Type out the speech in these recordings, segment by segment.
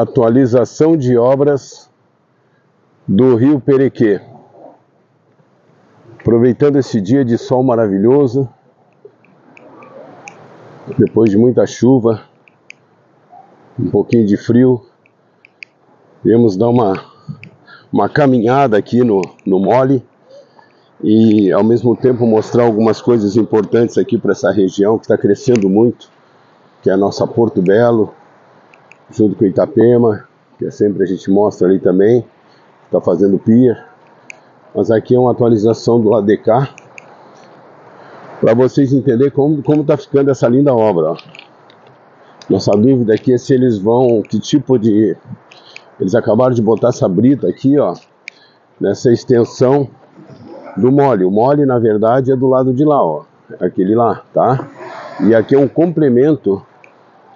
atualização de obras do Rio Perequê. Aproveitando esse dia de sol maravilhoso, depois de muita chuva, um pouquinho de frio, viemos dar uma, uma caminhada aqui no, no mole e ao mesmo tempo mostrar algumas coisas importantes aqui para essa região que está crescendo muito, que é a nossa Porto Belo, junto com Itapema, que é sempre a gente mostra ali também, está fazendo pier. Mas aqui é uma atualização do cá, para vocês entenderem como está ficando essa linda obra. Ó. Nossa dúvida aqui é se eles vão, que tipo de... Eles acabaram de botar essa brita aqui, ó, nessa extensão do mole. O mole, na verdade, é do lado de lá, ó, aquele lá, tá? E aqui é um complemento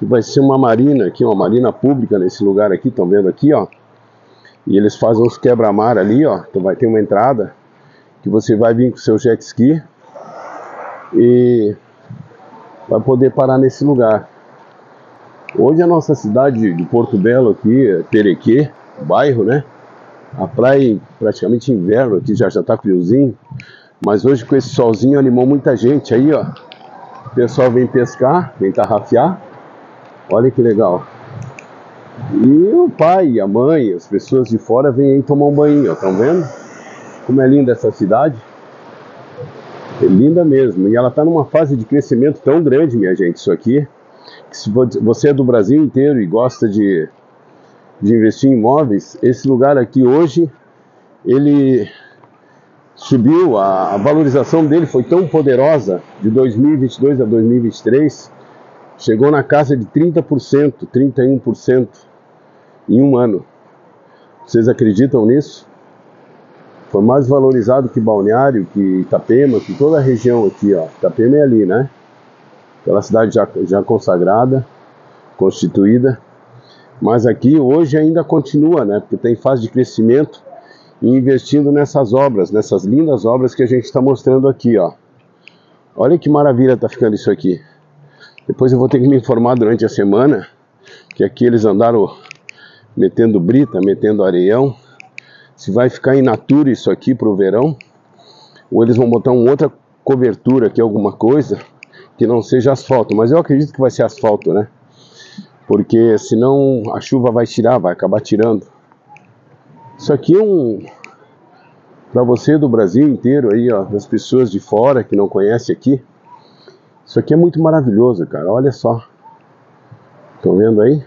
que vai ser uma marina aqui, uma marina pública nesse lugar aqui, estão vendo aqui, ó. E eles fazem uns quebra-mar ali, ó. Então vai ter uma entrada que você vai vir com seu jet ski e vai poder parar nesse lugar. Hoje a nossa cidade de Porto Belo aqui, Perequê, bairro, né? A praia praticamente inverno aqui, já já tá friozinho. Mas hoje com esse solzinho animou muita gente aí, ó. O pessoal vem pescar, vem tarrafiar. Olha que legal. E o pai, a mãe, as pessoas de fora vêm aí tomar um banho, estão vendo? Como é linda essa cidade. É linda mesmo. E ela está numa fase de crescimento tão grande, minha gente, isso aqui. Que se você é do Brasil inteiro e gosta de, de investir em imóveis, esse lugar aqui hoje, ele subiu, a, a valorização dele foi tão poderosa de 2022 a 2023 chegou na casa de 30%, 31% em um ano. Vocês acreditam nisso? Foi mais valorizado que Balneário, que Itapema, que toda a região aqui, ó. Itapema é ali, né? Aquela cidade já, já consagrada, constituída. Mas aqui hoje ainda continua, né? Porque tem fase de crescimento e investindo nessas obras, nessas lindas obras que a gente está mostrando aqui, ó. Olha que maravilha tá ficando isso aqui. Depois eu vou ter que me informar durante a semana que aqui eles andaram metendo brita, metendo areião. Se vai ficar in natura isso aqui para o verão, ou eles vão botar uma outra cobertura aqui, alguma coisa, que não seja asfalto. Mas eu acredito que vai ser asfalto, né? Porque senão a chuva vai tirar, vai acabar tirando. Isso aqui é um. Para você do Brasil inteiro aí, ó, das pessoas de fora que não conhecem aqui, isso aqui é muito maravilhoso, cara. Olha só. Estão vendo aí?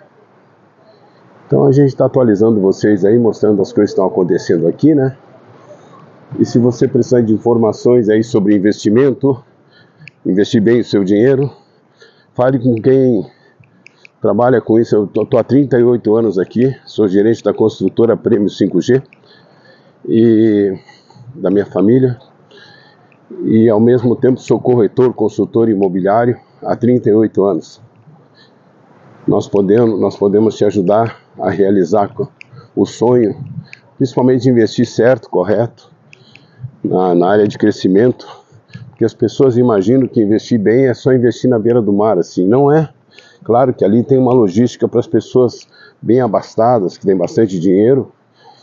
Então a gente está atualizando vocês aí, mostrando as coisas que estão acontecendo aqui, né? E se você precisar de informações aí sobre investimento, investir bem o seu dinheiro, fale com quem trabalha com isso. Eu estou há 38 anos aqui, sou gerente da construtora Prêmio 5G e da minha família e ao mesmo tempo sou corretor, consultor imobiliário há 38 anos. Nós podemos, nós podemos te ajudar a realizar o sonho, principalmente investir certo, correto, na, na área de crescimento, porque as pessoas imaginam que investir bem é só investir na beira do mar, assim, não é. Claro que ali tem uma logística para as pessoas bem abastadas, que têm bastante dinheiro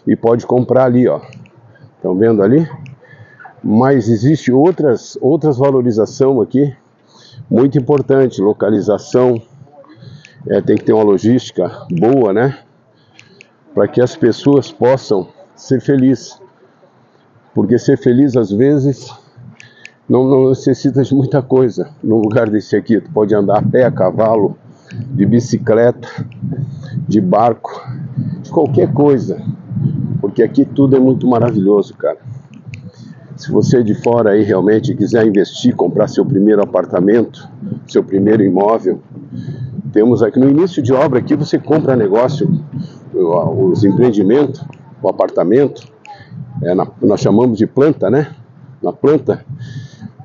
e pode comprar ali, ó. Estão vendo ali? Mas existe outras outras valorização aqui muito importante localização. É, tem que ter uma logística boa né? Para que as pessoas possam ser felizes. Porque ser feliz às vezes não, não necessita de muita coisa. No lugar desse aqui tu pode andar a pé a cavalo de bicicleta de barco de qualquer coisa. Porque aqui tudo é muito maravilhoso cara se você de fora aí realmente quiser investir, comprar seu primeiro apartamento, seu primeiro imóvel, temos aqui no início de obra aqui você compra negócio, os empreendimentos, o apartamento, é na, nós chamamos de planta, né? Na planta,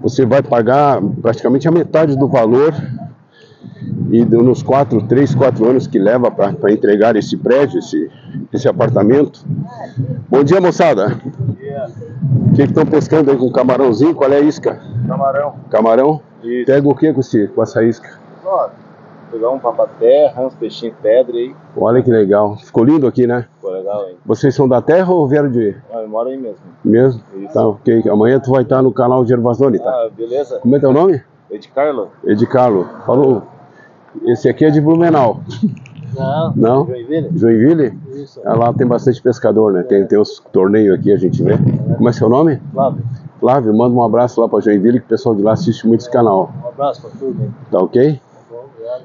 você vai pagar praticamente a metade do valor e nos quatro, três, quatro anos que leva para entregar esse prédio, esse, esse apartamento. Bom dia, moçada. O que estão pescando aí com camarãozinho? Qual é a isca? Camarão. Camarão? Isso. Pega o que com, esse, com essa isca? Ó, pegar um papaterra, uns peixinhos pedra aí. Olha que legal. Ficou lindo aqui, né? Ficou legal aí. Vocês são da terra ou vieram de... Ah, eu moro aí mesmo. Mesmo? Isso. Tá, ok. Amanhã tu vai estar no canal de Gervasoni, tá? Ah, beleza. Como é teu nome? Ed Carlo? Edi Carlo. Falou. Esse aqui é de Blumenau. Não. Não? Joinville? Joinville? Isso. Ah, lá tem bastante pescador, né? Tem, tem uns torneios aqui, a gente vê. Como é seu nome? Flávio, Flávio, manda um abraço lá pra Joinville, que o pessoal de lá assiste muito esse canal. um abraço pra tudo, hein? Tá ok? Bom, obrigado.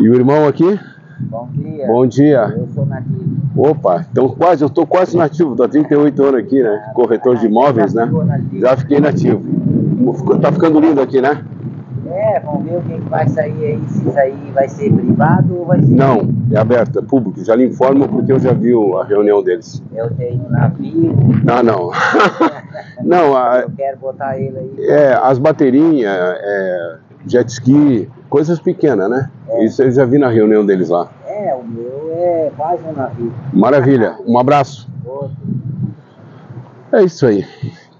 E o irmão aqui? Bom dia. Bom dia. Eu sou nativo. Opa, então quase, eu tô quase nativo, tô há 38 anos aqui, né? Corretor de imóveis, né? Já fiquei nativo. Tá ficando lindo aqui, né? É, vamos ver o que vai sair aí. Se isso aí vai ser privado ou vai ser. Não, é aberto, é público. Já lhe informo porque eu já vi a reunião deles. Eu tenho um navio. Não, não. não, a- Eu quero botar ele aí. é, as baterias, é, jet ski, coisas pequenas, né? Isso eu já vi na reunião deles lá. É, o meu é quase um navio. Maravilha, um abraço. Outro. É isso aí.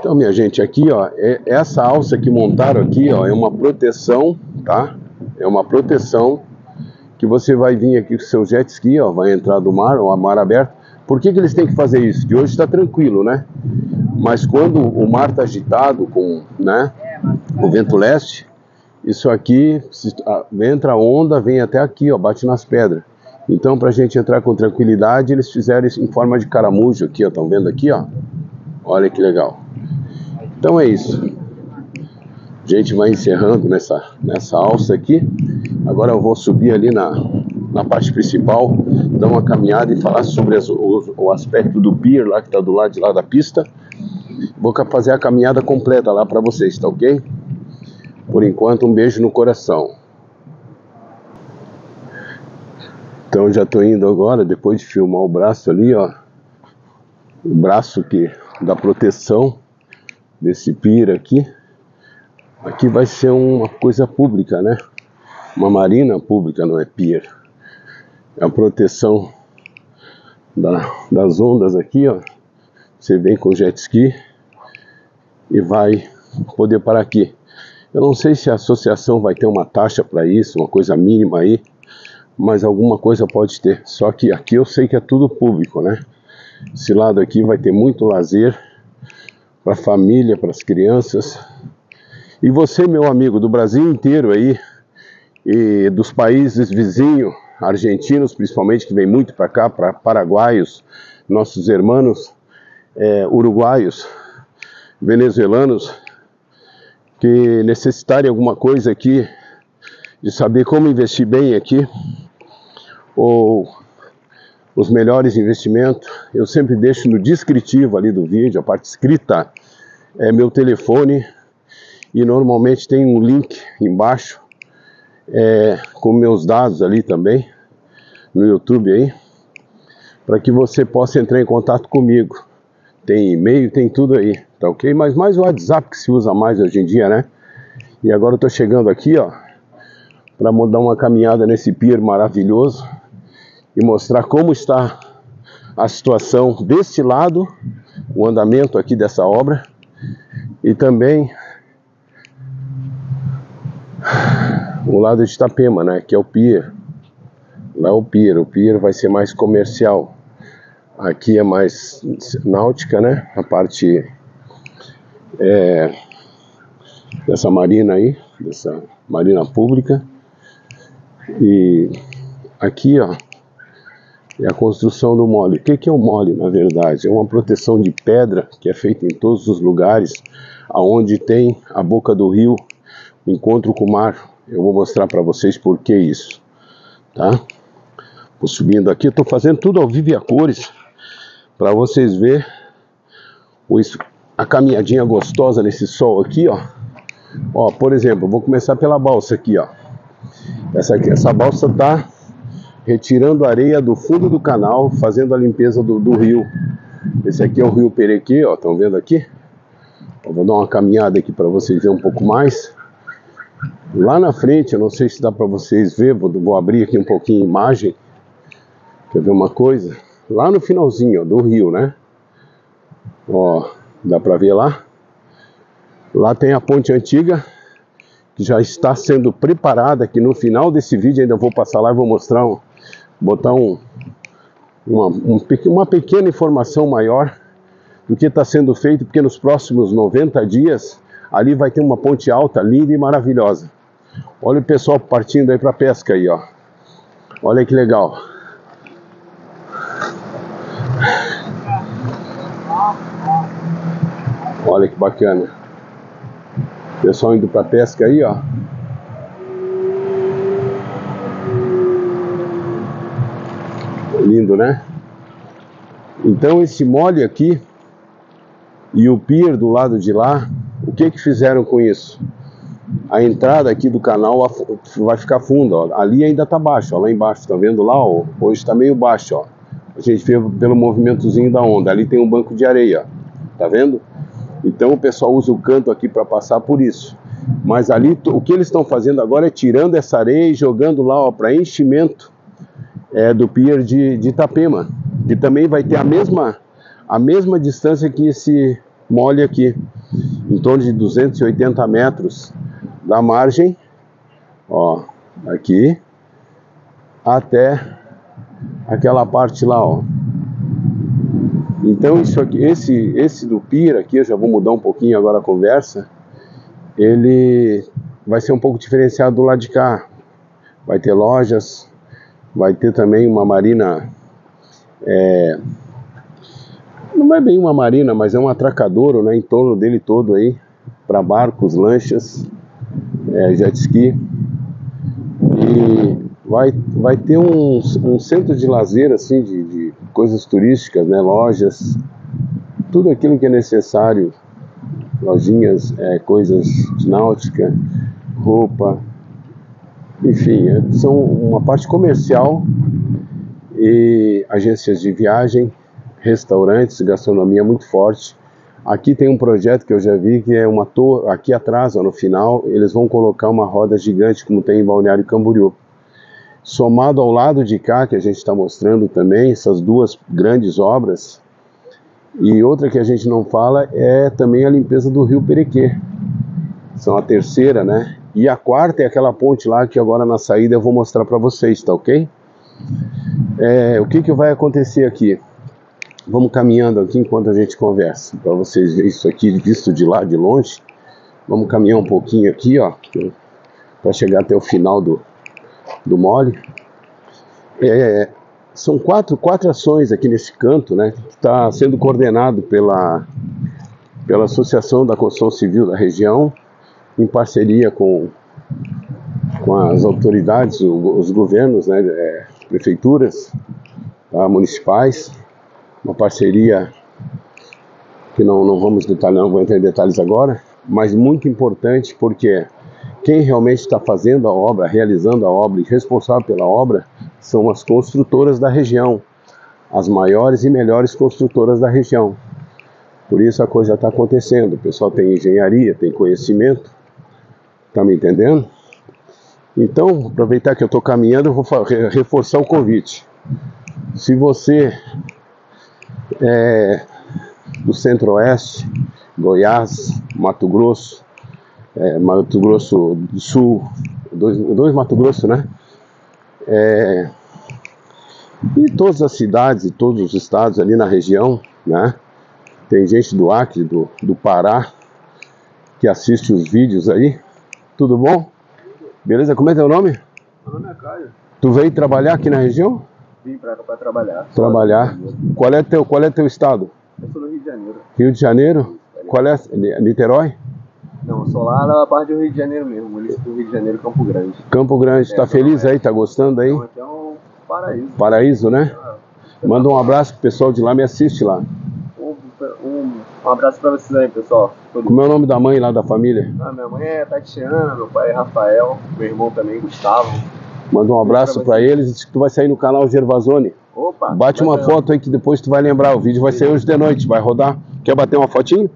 Então, minha gente, aqui, ó, é- essa alça que montaram aqui, ó, é uma proteção, tá? É uma proteção que você vai vir aqui com seu jet ski, ó, vai entrar do mar, ó, mar aberto. Por que, que eles têm que fazer isso? De hoje está tranquilo, né? Mas quando o mar está agitado, com, né, o vento leste, isso aqui, se, a, entra a onda, vem até aqui, ó, bate nas pedras. Então, para a gente entrar com tranquilidade, eles fizeram isso em forma de caramujo aqui, ó, estão vendo aqui, ó? Olha que legal. Então é isso. A gente vai encerrando nessa, nessa alça aqui. Agora eu vou subir ali na, na parte principal, dar uma caminhada e falar sobre as- o, o aspecto do pier lá que está do lado de lá da pista. Vou fazer a caminhada completa lá para vocês, tá ok? Por enquanto, um beijo no coração. Então já estou indo agora, depois de filmar o braço ali, ó. O braço que da proteção desse pier aqui. Aqui vai ser uma coisa pública, né? Uma marina pública, não é pier. É a proteção da- das ondas aqui, ó. Você vem com jet ski e vai poder parar aqui. Eu não sei se a associação vai ter uma taxa para isso, uma coisa mínima aí, mas alguma coisa pode ter. Só que aqui eu sei que é tudo público, né? Esse lado aqui vai ter muito lazer para a família, para as crianças. E você, meu amigo, do Brasil inteiro aí, e dos países vizinhos, argentinos principalmente, que vem muito para cá, para paraguaios, nossos irmãos eh, uruguaios, venezuelanos, que necessitarem alguma coisa aqui, de saber como investir bem aqui, ou os melhores investimentos, eu sempre deixo no descritivo ali do vídeo, a parte escrita é meu telefone e normalmente tem um link embaixo é, com meus dados ali também no YouTube aí para que você possa entrar em contato comigo. Tem e-mail, tem tudo aí, tá ok? Mas mais o WhatsApp que se usa mais hoje em dia, né? E agora eu tô chegando aqui, ó, para dar uma caminhada nesse pier maravilhoso e mostrar como está a situação desse lado, o andamento aqui dessa obra e também o lado de Itapema, né, que é o pier. Lá é o pier, o pier vai ser mais comercial. Aqui é mais náutica, né, a parte é, dessa marina aí, dessa marina pública. E aqui, ó, é a construção do mole. O que é o mole, na verdade? É uma proteção de pedra que é feita em todos os lugares aonde tem a boca do rio, o encontro com o mar. Eu vou mostrar para vocês por que isso, tá? Vou subindo aqui, estou fazendo tudo ao vivo e a cores para vocês ver a caminhadinha gostosa nesse sol aqui, ó. Ó, por exemplo, vou começar pela balsa aqui, ó. Essa aqui, essa balsa tá retirando areia do fundo do canal, fazendo a limpeza do, do rio. Esse aqui é o rio Perequê, ó, estão vendo aqui? Eu vou dar uma caminhada aqui para vocês verem um pouco mais. Lá na frente, eu não sei se dá para vocês ver, vou, vou abrir aqui um pouquinho a imagem. Quer ver uma coisa? Lá no finalzinho ó, do rio, né? Ó, dá para ver lá? Lá tem a ponte antiga, que já está sendo preparada, que no final desse vídeo ainda vou passar lá e vou mostrar, botar um, uma, um uma pequena informação maior do que está sendo feito, porque nos próximos 90 dias ali vai ter uma ponte alta, linda e maravilhosa. Olha o pessoal partindo aí para pesca aí, ó. Olha que legal. Olha que bacana. Pessoal indo para pesca aí, ó. Lindo, né? Então esse mole aqui e o pier do lado de lá, o que que fizeram com isso? A entrada aqui do canal vai ficar funda, ó. ali ainda tá baixo, ó, lá embaixo, tá vendo lá? Ó, hoje tá meio baixo, ó. A gente vê pelo movimentozinho da onda, ali tem um banco de areia, ó. tá vendo? Então o pessoal usa o canto aqui para passar por isso. Mas ali o que eles estão fazendo agora é tirando essa areia e jogando lá para enchimento é, do pier de, de Itapema, que também vai ter a mesma, a mesma distância que esse mole aqui, em torno de 280 metros da margem, ó, aqui, até aquela parte lá, ó. Então isso aqui, esse, esse do pier aqui, eu já vou mudar um pouquinho agora a conversa, ele vai ser um pouco diferenciado do lado de cá. Vai ter lojas, vai ter também uma marina, é, não é bem uma marina, mas é um atracadouro, né, em torno dele todo aí, para barcos, lanchas, é, jet ski. E vai, vai ter um, um centro de lazer, assim, de, de coisas turísticas, né, lojas, tudo aquilo que é necessário, lojinhas, é, coisas de náutica, roupa, enfim, é, são uma parte comercial e agências de viagem, restaurantes, gastronomia muito forte. Aqui tem um projeto que eu já vi que é uma torre, aqui atrás, ó, no final, eles vão colocar uma roda gigante como tem em Balneário Camboriú. Somado ao lado de cá, que a gente está mostrando também, essas duas grandes obras, e outra que a gente não fala é também a limpeza do Rio Perequê. São a terceira, né? E a quarta é aquela ponte lá que agora na saída eu vou mostrar para vocês, tá ok? É, o que, que vai acontecer aqui? Vamos caminhando aqui enquanto a gente conversa, para vocês verem isso aqui visto de lá, de longe. Vamos caminhar um pouquinho aqui, ó, para chegar até o final do, do mole. É, são quatro, quatro ações aqui nesse canto, né? Que está sendo coordenado pela, pela Associação da Construção Civil da região, em parceria com, com as autoridades, os governos, né? é, prefeituras tá, municipais, uma parceria que não, não vamos detalhar, não vou entrar em detalhes agora, mas muito importante porque quem realmente está fazendo a obra, realizando a obra e responsável pela obra são as construtoras da região, as maiores e melhores construtoras da região. Por isso a coisa está acontecendo. O pessoal tem engenharia, tem conhecimento, tá me entendendo? Então, aproveitar que eu estou caminhando, eu vou reforçar o convite. Se você é do Centro-Oeste, Goiás, Mato Grosso, é, Mato Grosso do Sul, dois, dois Mato Grosso, né? É, e todas as cidades e todos os estados ali na região, né? Tem gente do Acre, do, do Pará, que assiste os vídeos aí. Tudo bom? Beleza? Como é teu nome? Meu nome é Caio. Tu veio trabalhar aqui na região? Vim pra cá pra trabalhar. Trabalhar. Qual é teu, qual é teu estado? Eu sou do Rio de Janeiro. Rio de Janeiro? Qual é? Niterói? Não, sou lá na parte do Rio de Janeiro mesmo, município do Rio de Janeiro, Campo Grande. Campo Grande. Tá É, feliz é. aí? Tá gostando aí? Então é um paraíso. Paraíso, né? Manda um abraço pro pessoal de lá, me assiste lá. Um, um, um abraço pra vocês aí, pessoal. Todo Como é o nome da mãe lá da família? Ah, minha mãe é Tatiana, meu pai é Rafael, meu irmão também, Gustavo. Manda um abraço pra eles e diz que tu vai sair no canal Gervasoni. Opa! Bate uma foto aí que depois tu vai lembrar. O vídeo vai sair hoje de noite, vai rodar. Quer bater uma fotinho?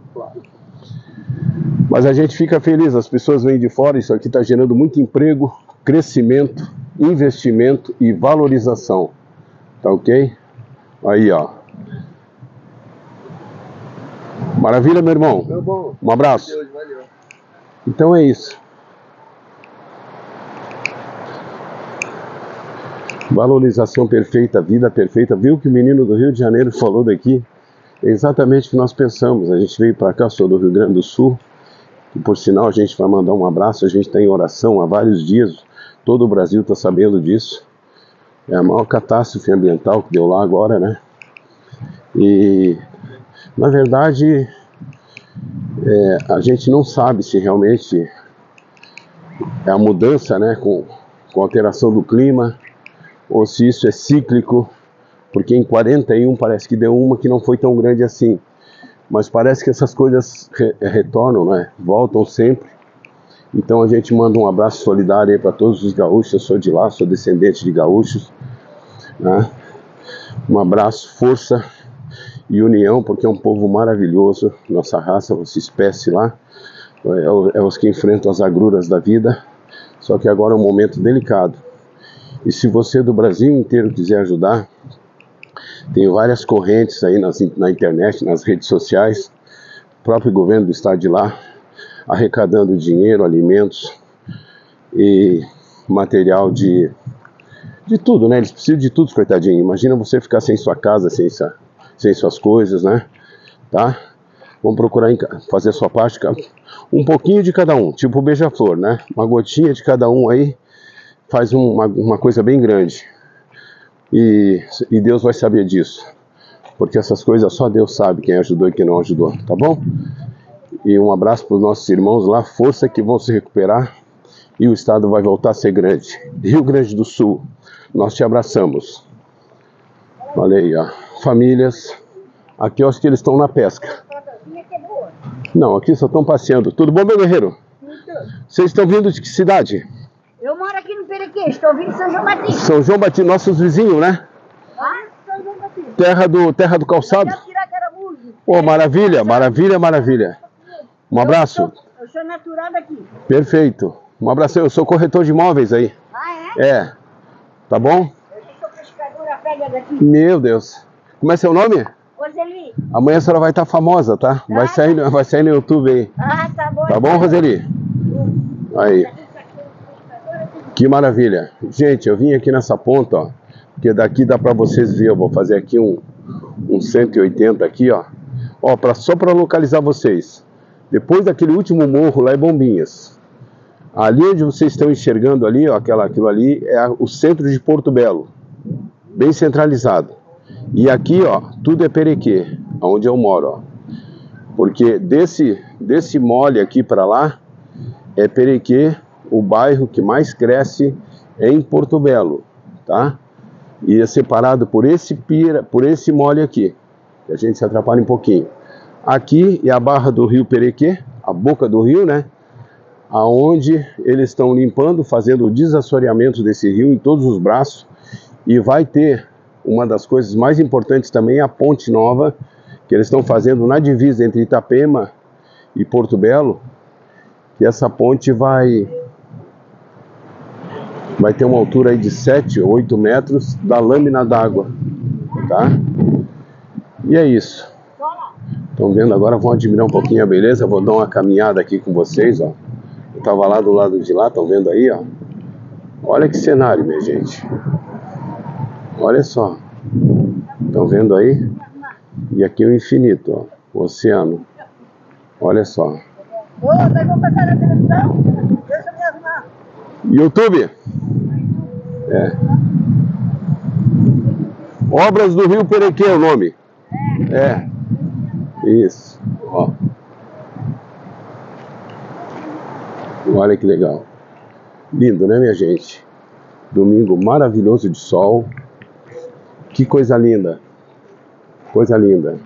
Mas a gente fica feliz, as pessoas vêm de fora, isso aqui está gerando muito emprego, crescimento, investimento e valorização. Tá ok? Aí, ó. Maravilha, meu irmão. Um abraço. Então é isso. Valorização perfeita, vida perfeita. Viu que o menino do Rio de Janeiro falou daqui? É exatamente o que nós pensamos. A gente veio para cá, sou do Rio Grande do Sul. E por sinal, a gente vai mandar um abraço. A gente está em oração há vários dias. Todo o Brasil está sabendo disso. É a maior catástrofe ambiental que deu lá agora, né? E na verdade é, a gente não sabe se realmente é a mudança, né, com, com a alteração do clima, ou se isso é cíclico, porque em 41 parece que deu uma que não foi tão grande assim. Mas parece que essas coisas re retornam, né? Voltam sempre. Então a gente manda um abraço solidário para todos os gaúchos. Eu sou de lá, sou descendente de gaúchos. Né? Um abraço, força e união, porque é um povo maravilhoso. Nossa raça, nossa espécie lá, é, é os que enfrentam as agruras da vida. Só que agora é um momento delicado. E se você do Brasil inteiro quiser ajudar, tem várias correntes aí nas, na internet, nas redes sociais, o próprio governo do estado de lá, arrecadando dinheiro, alimentos e material de, de tudo, né? Eles precisam de tudo, coitadinho. Imagina você ficar sem sua casa, sem, sem suas coisas, né? Tá? Vamos procurar fazer sua parte, um pouquinho de cada um, tipo beija-flor, né? Uma gotinha de cada um aí faz uma, uma coisa bem grande. E, e Deus vai saber disso. Porque essas coisas só Deus sabe quem ajudou e quem não ajudou, tá bom? E um abraço para os nossos irmãos lá, força que vão se recuperar e o estado vai voltar a ser grande. Rio Grande do Sul, nós te abraçamos. Olha aí, ó. Famílias. Aqui eu acho que eles estão na pesca. Não, aqui só estão passeando. Tudo bom, meu guerreiro? Vocês estão vindo de que cidade? Eu moro aqui no Perequê, estou vindo de São João Batista. São João Batista, nossos vizinhos, né? Ah, São João Batista. Terra do, terra do calçado. Pô, maravilha, maravilha, maravilha. Um abraço. Eu sou, eu sou natural daqui. Perfeito. Um abraço. Eu sou corretor de imóveis aí. Ah, é? É. Tá bom? Velha daqui. Meu Deus. Como é seu nome? Roseli. Amanhã a senhora vai estar famosa, tá? Vai sair, vai sair no YouTube aí. Ah, tá bom. Tá bom, Roseli? Aí. Que maravilha. Gente, eu vim aqui nessa ponta, ó. Porque daqui dá para vocês ver. Eu vou fazer aqui um, um 180 aqui, ó. Ó, pra, só para localizar vocês. Depois daquele último morro lá é Bombinhas. Ali onde vocês estão enxergando ali, ó, aquela, aquilo ali é o centro de Porto Belo. Bem centralizado. E aqui, ó, tudo é Perequê, onde eu moro, ó. Porque desse, desse mole aqui para lá é Perequê, o bairro que mais cresce em Porto Belo, tá? E é separado por esse pira, por esse mole aqui, que a gente se atrapalha um pouquinho. Aqui é a barra do rio Perequê, a boca do rio, né? Aonde eles estão limpando, fazendo o desassoreamento desse rio em todos os braços e vai ter uma das coisas mais importantes também a ponte nova que eles estão fazendo na divisa entre Itapema e Porto Belo, que essa ponte vai vai ter uma altura aí de 7 ou 8 metros da lâmina d'água, tá? E é isso. Estão vendo agora? Vão admirar um pouquinho a beleza. Vou dar uma caminhada aqui com vocês, ó. Eu tava lá do lado de lá, estão vendo aí, ó? Olha que cenário, minha gente. Olha só. Estão vendo aí? E aqui o infinito, ó. O oceano. Olha só. Ô, nós vamos passar na televisão? Deixa eu me arrumar. YouTube. É. Obras do Rio Perequê é o nome. É. Isso. Ó. Olha que legal. Lindo, né, minha gente? Domingo maravilhoso de sol. Que coisa linda. Coisa linda.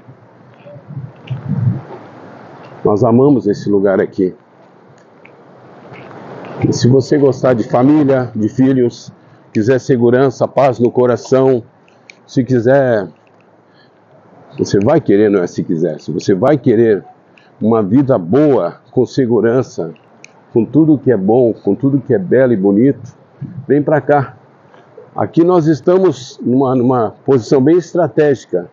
Nós amamos esse lugar aqui. E se você gostar de família, de filhos, quiser segurança, paz no coração, se quiser, você vai querer, não é se quiser, se você vai querer uma vida boa, com segurança, com tudo que é bom, com tudo que é belo e bonito, vem para cá. Aqui nós estamos numa, numa posição bem estratégica.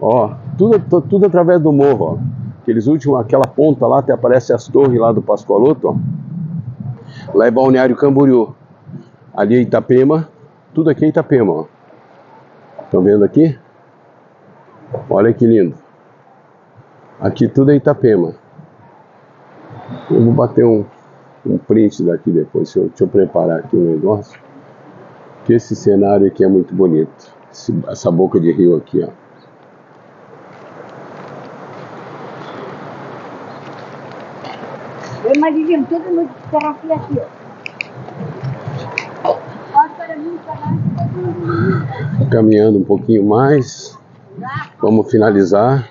Ó, tudo, tudo através do morro, ó. Aqueles últimos, aquela ponta lá, até aparece as torres lá do Pascoaloto, ó. Lá é Balneário Camboriú. Ali é Itapema, Tudo aqui é Itapema. Estão vendo aqui? Olha que lindo. Aqui tudo é Itapema. Eu vou bater um, um print daqui depois. Deixa eu, deixa eu preparar aqui um negócio. Que esse cenário aqui é muito bonito. Essa boca de rio aqui, ó. Eu imagino tudo no aqui, ó. Caminhando um pouquinho mais. Vamos finalizar.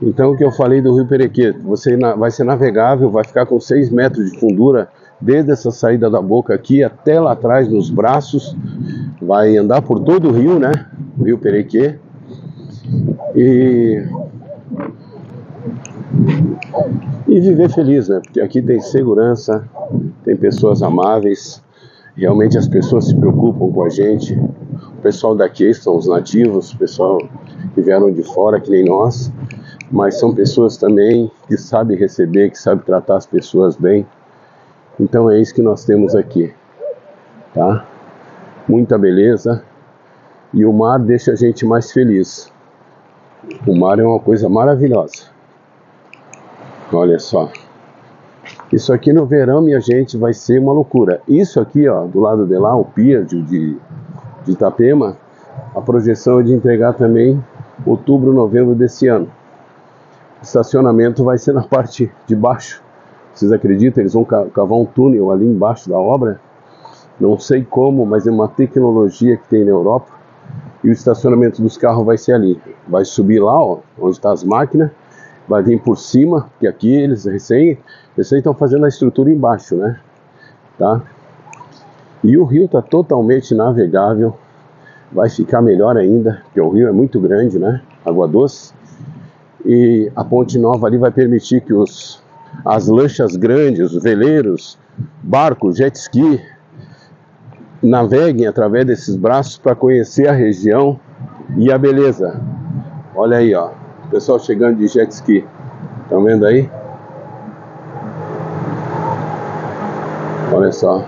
Então, o que eu falei do Rio Perequê, você vai ser navegável, vai ficar com 6 metros de fundura, desde essa saída da boca aqui até lá atrás nos braços. Vai andar por todo o rio, né? O Rio Perequê. E. E viver feliz, né? Porque aqui tem segurança, tem pessoas amáveis, realmente as pessoas se preocupam com a gente. O pessoal daqui são os nativos, o pessoal que vieram de fora, que nem nós, mas são pessoas também que sabem receber, que sabem tratar as pessoas bem. Então é isso que nós temos aqui, tá? Muita beleza e o mar deixa a gente mais feliz. O mar é uma coisa maravilhosa. Olha só. Isso aqui no verão, minha gente, vai ser uma loucura. Isso aqui, ó, do lado de lá, o pier de, de, Itapema, a projeção é de entregar também outubro, novembro desse ano. O estacionamento vai ser na parte de baixo. Vocês acreditam? Eles vão ca- cavar um túnel ali embaixo da obra. Não sei como, mas é uma tecnologia que tem na Europa. E o estacionamento dos carros vai ser ali. Vai subir lá, ó, onde está as máquinas. Vai vir por cima, que aqui eles recém recém estão fazendo a estrutura embaixo, né? Tá? E o rio está totalmente navegável. Vai ficar melhor ainda, porque o rio é muito grande, né? Água doce. E a ponte nova ali vai permitir que os, as lanchas grandes, os veleiros, barcos, jet ski, naveguem através desses braços para conhecer a região e a beleza. Olha aí, ó, o pessoal chegando de jet ski. Estão vendo aí? Olha só.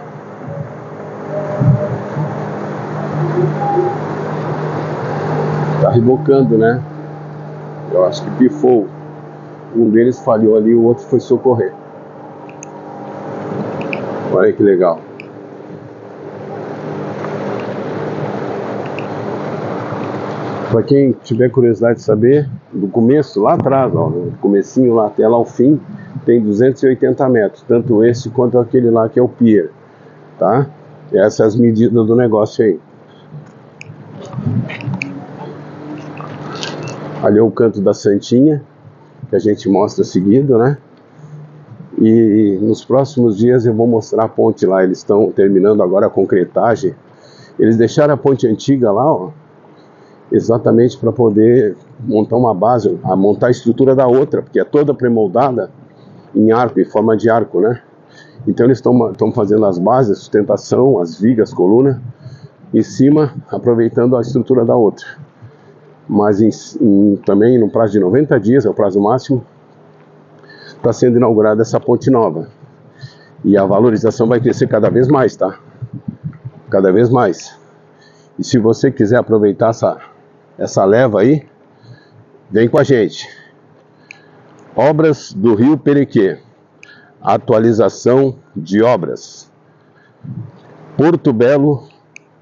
Tá rebocando, né? Eu acho que pifou. Um deles falhou ali, o outro foi socorrer. Olha que legal. Para quem tiver curiosidade de saber, do começo lá atrás, ó, no comecinho lá até lá ao fim, tem 280 metros, tanto esse quanto aquele lá que é o pier, tá? Essas as medidas do negócio aí. Ali é o canto da Santinha, que a gente mostra seguido, né? E nos próximos dias eu vou mostrar a ponte lá. Eles estão terminando agora a concretagem. Eles deixaram a ponte antiga lá, ó, exatamente para poder montar uma base, a montar a estrutura da outra, porque é toda premoldada em arco, em forma de arco, né? Então eles estão fazendo as bases, sustentação, as vigas, coluna, em cima, aproveitando a estrutura da outra. Mas em, em, também no prazo de 90 dias, é o prazo máximo, está sendo inaugurada essa ponte nova. E a valorização vai crescer cada vez mais, tá? Cada vez mais. E se você quiser aproveitar essa, essa leva aí, vem com a gente. Obras do Rio Perequê. Atualização de obras. Porto Belo,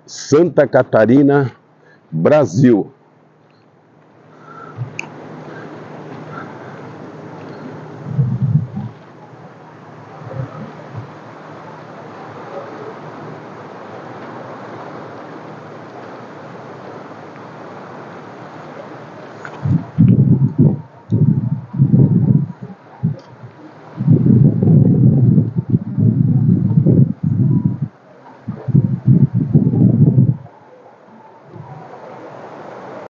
Santa Catarina, Brasil.